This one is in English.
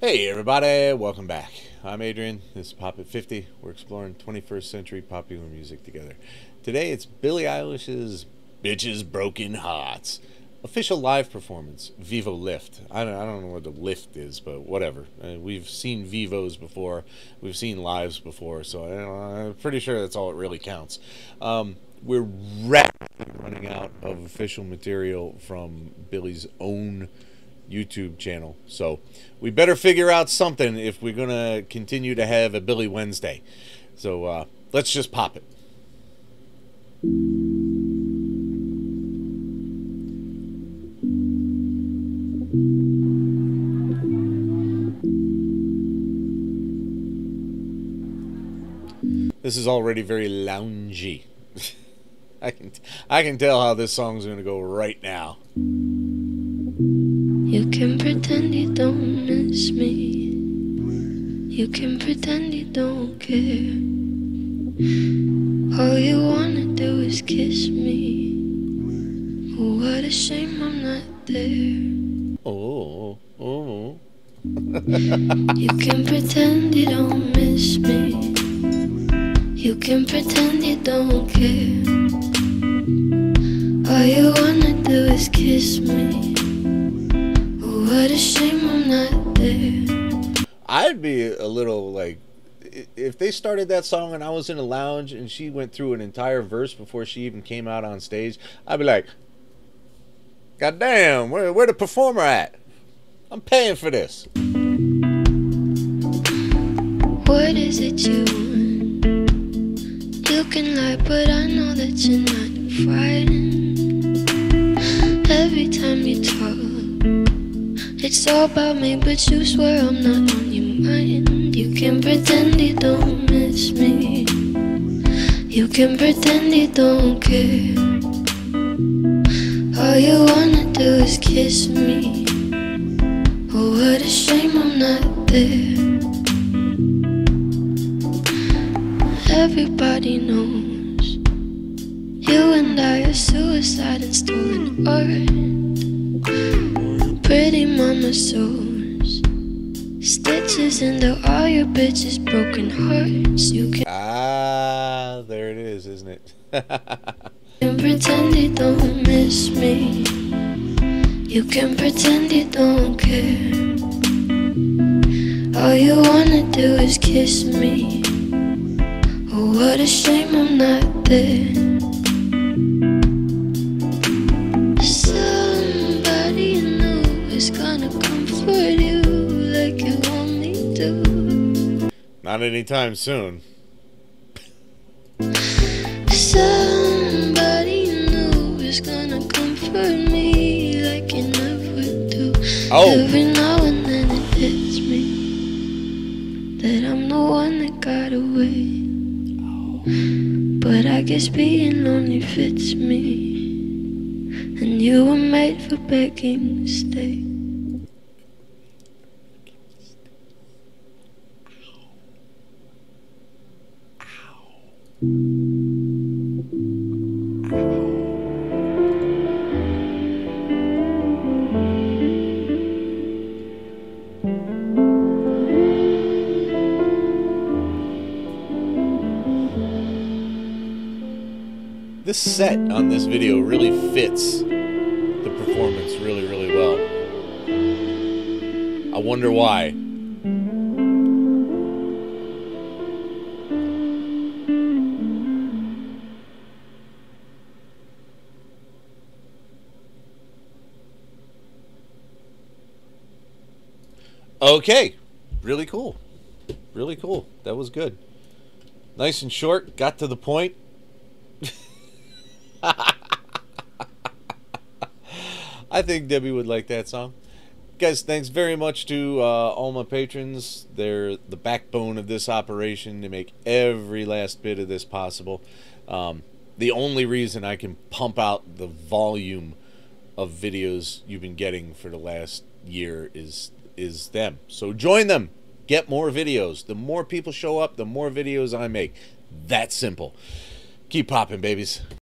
Hey everybody, welcome back. I'm Adrian. This is Pop at 50. We're exploring 21st century popular music together. Today it's Billie Eilish's Bitches Broken Hearts. Official live performance, Vevo Lift. I don't, I don't know what the lift is, but whatever. Uh, we've seen Vevos before, we've seen lives before, so I, am pretty sure that's all it really counts. Um, we're rapidly running out of official material from Billie's own YouTube channel. So we better figure out something if we're going to continue to have a Billie Wednesday. So uh, let's just pop it. This is already very loungy. I can I can tell how this song's going to go right now. You can pretend you don't care. All you wanna do is kiss me. Oh, what a shame I'm not there. Oh, oh. you can pretend you don't miss me. You can pretend you don't care. All you wanna do is kiss me. What a shame I'm not there. I'd be a little like if they started that song and I was in a lounge and she went through an entire verse before she even came out on stage, I'd be like, God damn, where where the performer at? I'm paying for this. What is it you want? You can lie, but I know that you're not frightened. Every time you talk it's all about me, but you swear I'm not on your mind. You can pretend you don't miss me. You can pretend you don't care. All you wanna do is kiss me. Oh, what a shame I'm not there. Everybody knows you and I are suicide and stolen art. Mama stitches into all your bitches' broken hearts. You can ah, there it is, isn't it? you can pretend you don't miss me. You can pretend you don't care. All you wanna do is kiss me. Oh, what a shame I'm not there. Not anytime soon. Somebody new is gonna comfort me like you never do. Oh. Every now and then it hits me that I'm the one that got away. But I guess being lonely fits me. And you were made for begging to This set on this video really fits the performance really, really well. I wonder why. Okay. Really cool. Really cool. That was good. Nice and short. Got to the point. I think Debbie would like that song. Guys, thanks very much to uh, all my patrons. They're the backbone of this operation to make every last bit of this possible. Um, the only reason I can pump out the volume of videos you've been getting for the last year is is them. So join them. Get more videos. The more people show up, the more videos I make. That simple. Keep popping, babies.